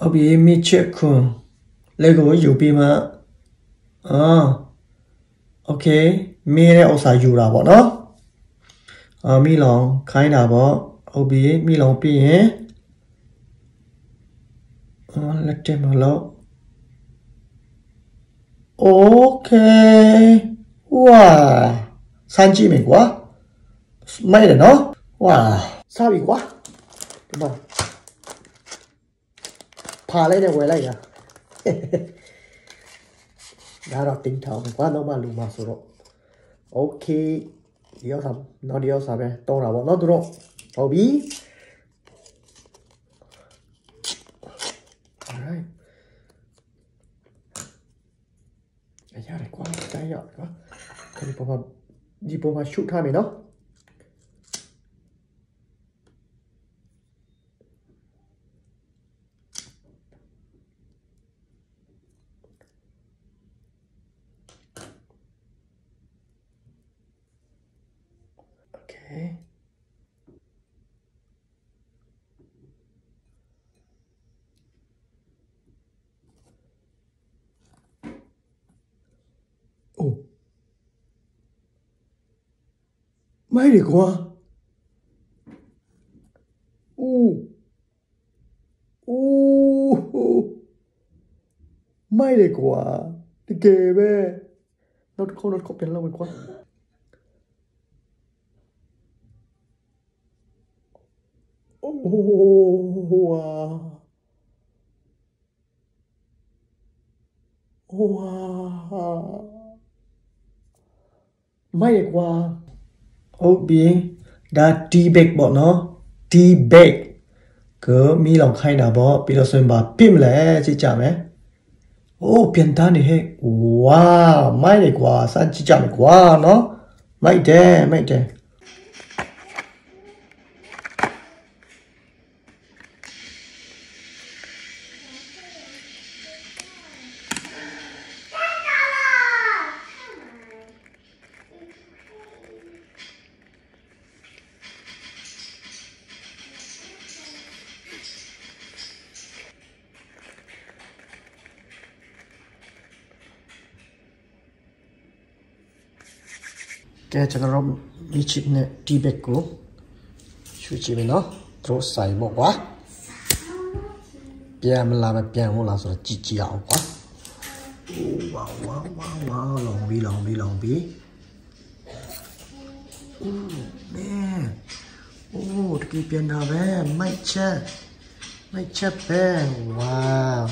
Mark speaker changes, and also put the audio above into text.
Speaker 1: objemy checkun lego ယူပြီးမှအာ okay မင်းရဲ့ဥစ္စာယူတာပေါ့နော်အာမိလောင်ခိုင်းတာပေါ့ဟုတ်ပြီမိလောင်ပြီးရင်အာလက်တက်မလို့ okay ဝါစမ်းကြည့်မယ်ကွာမိုက်တယ်နော်ဝါစားပြီကွာဒီမှာ ဖာလိုက်နဲ့ဝယ်လိုက်တာဒါတော့တင်းထောင်ကွာတော့မှလူမဆိုတော့โอเคဒီရောက်စားနော်ဒီရောက်စားပဲတောင်းတာပေါ့နော်သူတို့ဟုတ်ပြီ alright အရာရကွာတိုင်းရောက်ကွာခရီးပေါ်မှာဒီပေါ်မှာရှုထားမယ်နော် Okay. Oh. မိုက်တယ်ကွာ။အိုး။အိုး။မိုက်တယ်ကွာ။တကယ်ပဲ။နောက် တစ်ခေါက်နောက်တစ်ခေါက်ပြန်လောက်မယ်ကွာ။ Wow. Wow. မိုက်ရကွာဟုတ်ပြီဒါ D bag ပေါ့နော် D bag ကိုမီးလောင်ခိုင်းတာပေါ့ပြီးတော့ဆိုရင်ပါပြစ်မလဲကြည့်ကြမယ်โอ้ပြန်တန်းနေဟဲ့ဝါမိုက်ရကွာစမ်းကြည့်ကြမယ်ကွာနော်မိုက်တယ်မိုက်တယ် cái chẳng rộng đi chịu nè đi bẹt cú chú chị mình nó trố xài một quá bia mình làm bia mình là rồi chị chị ảo quá wow wow wow wow lòng bi lòng bi lòng bi nè ô cái bia nào bé mấy cha mấy cha bé wow